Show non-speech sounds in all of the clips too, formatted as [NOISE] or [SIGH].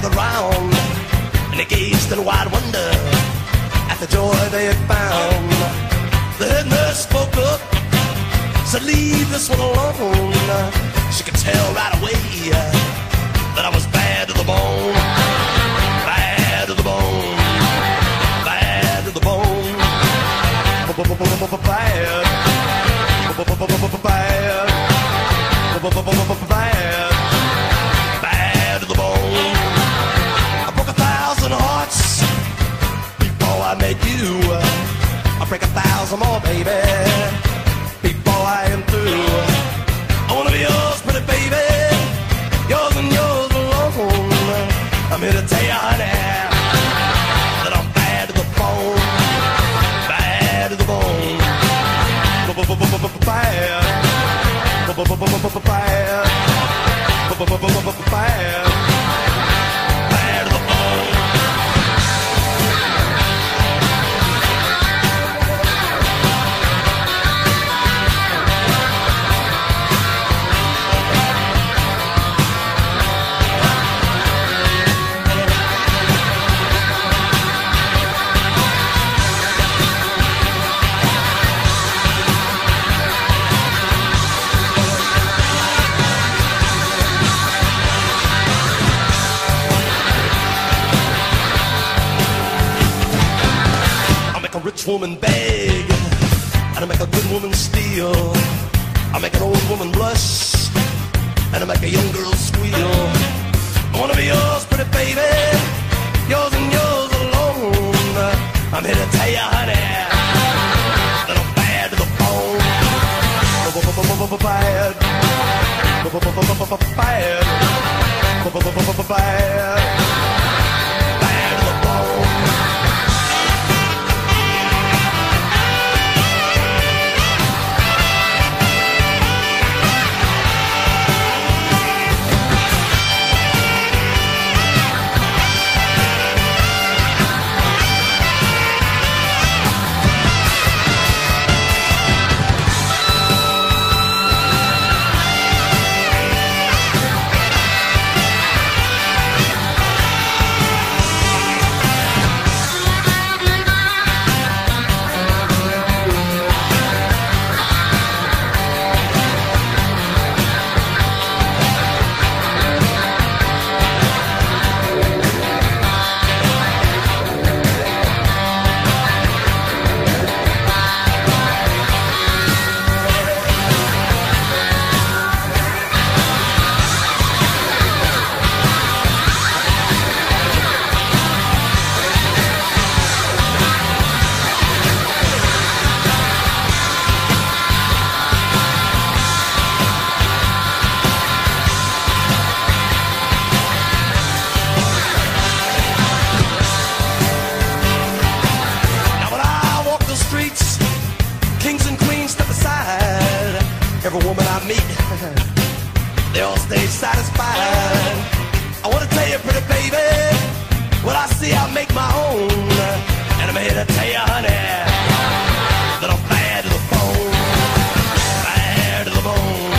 gathered round and they gazed in wide wonder at the joy they had found. The head nurse spoke up, said, "Leave this one alone." She could tell right away that I was bad. Bad, rich woman beg, and I make a good woman steal. I make an old woman blush, and I make a young girl squeal. I wanna be yours, pretty baby, yours and yours alone. I'm here to tell you, [LAUGHS] they all stay satisfied. I wanna tell you, pretty baby, what I see, I make my own. And I'm here to tell you, honey, that I'm bad to the bone, bad to the bone,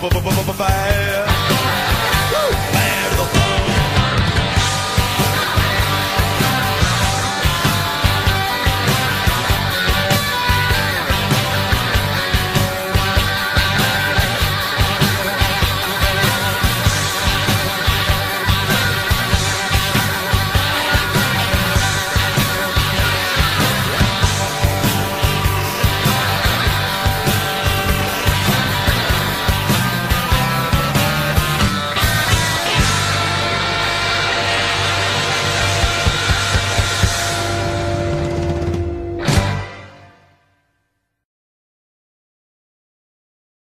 bad, bad, bad, bad.